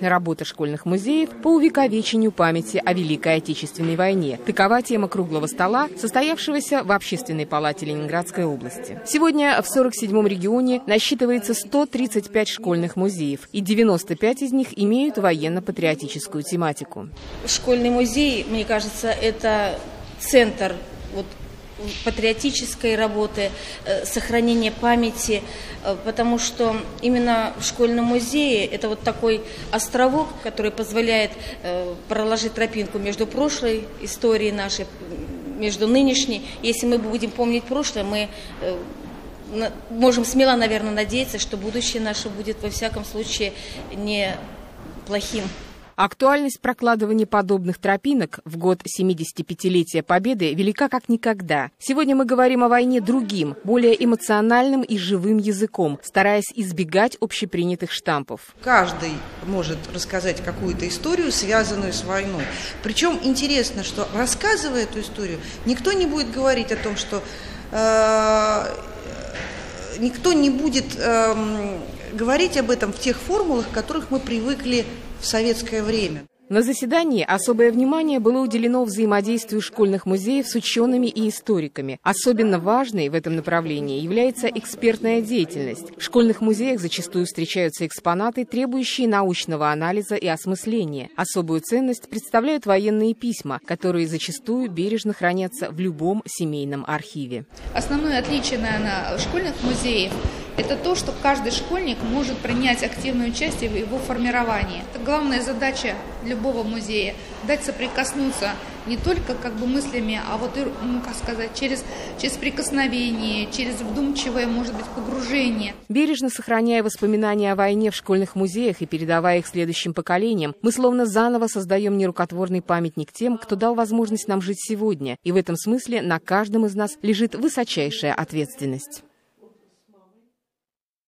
Работа школьных музеев по увековечению памяти о Великой Отечественной войне. Такова тема круглого стола, состоявшегося в Общественной палате Ленинградской области. Сегодня в 47-м регионе насчитывается 135 школьных музеев, и 95 из них имеют военно-патриотическую тематику. Школьный музей, мне кажется, это центр вот патриотической работы, э, сохранения памяти, э, потому что именно в школьном музее это вот такой островок, который позволяет э, проложить тропинку между прошлой историей нашей, между нынешней. Если мы будем помнить прошлое, мы можем смело, наверное, надеяться, что будущее наше будет во всяком случае не плохим. Актуальность прокладывания подобных тропинок в год 75-летия Победы велика как никогда. Сегодня мы говорим о войне другим, более эмоциональным и живым языком, стараясь избегать общепринятых штампов. Каждый может рассказать какую-то историю, связанную с войной. Причем интересно, что рассказывая эту историю, никто не будет говорить о том, что э, никто не будет э, говорить об этом в тех формулах, к которых мы привыкли в советское время. На заседании особое внимание было уделено взаимодействию школьных музеев с учеными и историками. Особенно важной в этом направлении является экспертная деятельность. В школьных музеях зачастую встречаются экспонаты, требующие научного анализа и осмысления. Особую ценность представляют военные письма, которые зачастую бережно хранятся в любом семейном архиве. Основное отличие, наверное, школьных музеев – это то, что каждый школьник может принять активное участие в его формировании. Это главная задача любого музея – дать соприкоснуться не только как бы мыслями, а вот, ну, как сказать, через, через прикосновение, через вдумчивое, может быть, погружение. Бережно сохраняя воспоминания о войне в школьных музеях и передавая их следующим поколениям, мы словно заново создаем нерукотворный памятник тем, кто дал возможность нам жить сегодня. И в этом смысле на каждом из нас лежит высочайшая ответственность.